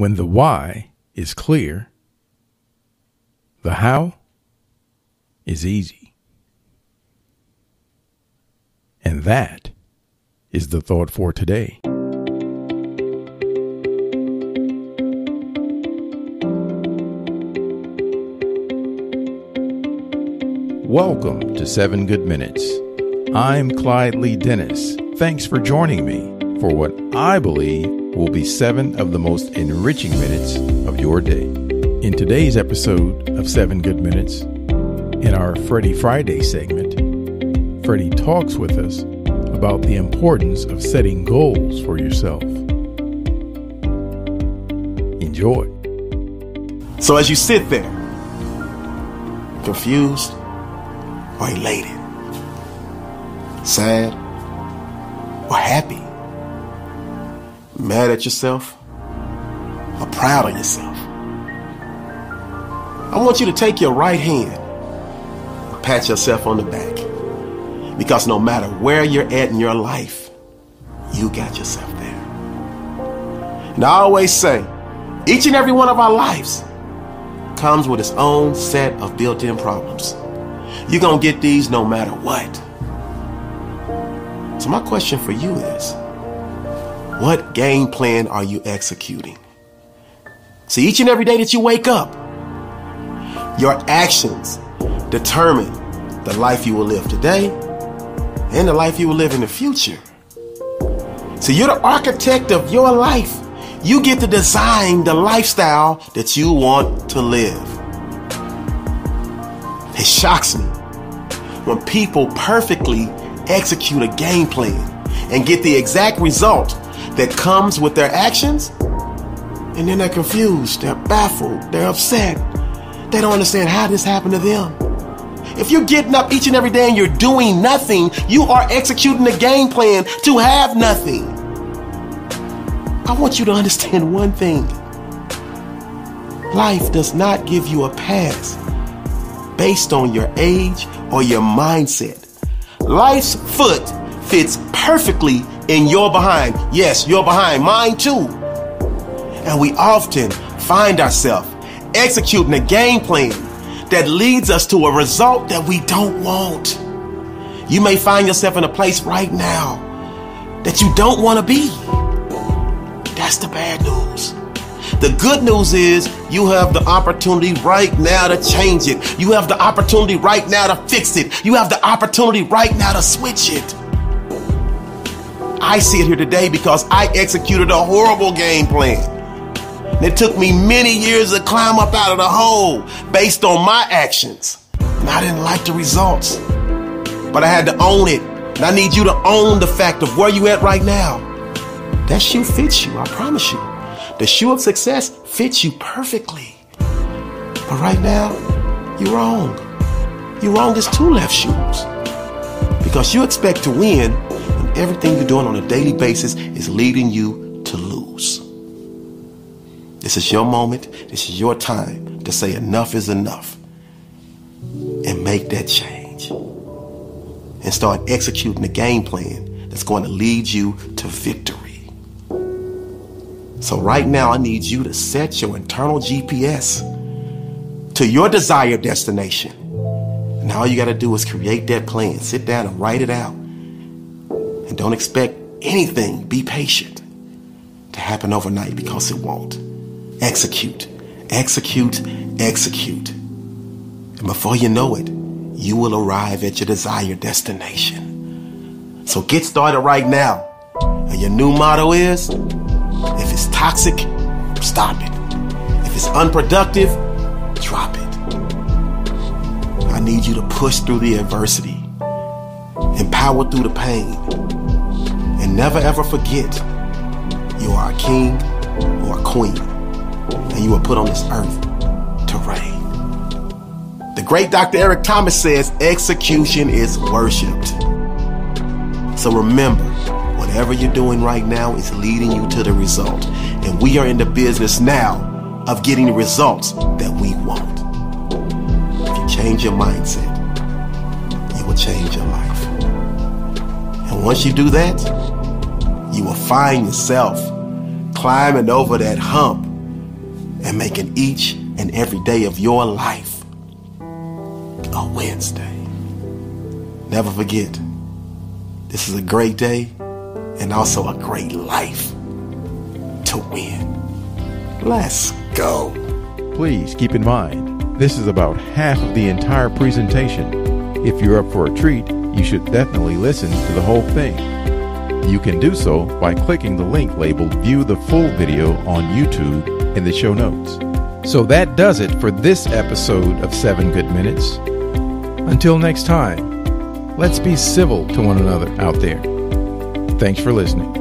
When the why is clear, the how is easy. And that is the thought for today. Welcome to 7 Good Minutes. I'm Clyde Lee Dennis. Thanks for joining me for what I believe will be seven of the most enriching minutes of your day. In today's episode of 7 Good Minutes, in our Freddy Friday segment, Freddy talks with us about the importance of setting goals for yourself. Enjoy. So as you sit there, confused or elated, sad or happy, mad at yourself or proud of yourself, I want you to take your right hand and pat yourself on the back. Because no matter where you're at in your life, you got yourself there. And I always say, each and every one of our lives comes with its own set of built in problems. You're going to get these no matter what. So, my question for you is what game plan are you executing? See, each and every day that you wake up, your actions determine the life you will live today and the life you will live in the future. So, you're the architect of your life. You get to design the lifestyle that you want to live. It shocks me when people perfectly execute a game plan and get the exact result that comes with their actions, and then they're confused, they're baffled, they're upset. They don't understand how this happened to them. If you're getting up each and every day and you're doing nothing, you are executing a game plan to have nothing. I want you to understand one thing life does not give you a pass based on your age or your mindset. Life's foot fits perfectly in your behind. Yes, your behind, mine too. And we often find ourselves executing a game plan that leads us to a result that we don't want. You may find yourself in a place right now that you don't want to be. That's the bad news. The good news is you have the opportunity right now to change it. You have the opportunity right now to fix it. You have the opportunity right now to switch it. I see it here today because I executed a horrible game plan. It took me many years to climb up out of the hole based on my actions. And I didn't like the results. But I had to own it. And I need you to own the fact of where you at right now. That shoe fits you, I promise you. The shoe of success fits you perfectly. But right now, you're wrong. You're wrong as two left shoes. Because you expect to win everything you're doing on a daily basis is leading you to lose. This is your moment. This is your time to say enough is enough and make that change and start executing the game plan that's going to lead you to victory. So, right now, I need you to set your internal GPS to your desired destination. And all you got to do is create that plan. Sit down and write it out. And don't expect anything, be patient, to happen overnight because it won't. Execute, execute, execute. And before you know it, you will arrive at your desired destination. So get started right now. And your new motto is if it's toxic, stop it. If it's unproductive, drop it. I need you to push through the adversity, empower through the pain, never ever forget you are a king or a queen, and you were put on this earth to reign. The great Dr. Eric Thomas says execution is worshiped. So remember, whatever you're doing right now is leading you to the result. And we are in the business now of getting the results that we want. If you change your mindset, you will change your life. And once you do that, you will find yourself climbing over that hump and making each and every day of your life a Wednesday. Never forget, this is a great day and also a great life to win. Let's go. Please keep in mind, this is about half of the entire presentation. If you're up for a treat, you should definitely listen to the whole thing. You can do so by clicking the link labeled View the Full Video on YouTube in the show notes. So that does it for this episode of 7 Good Minutes. Until next time, let's be civil to one another out there. Thanks for listening.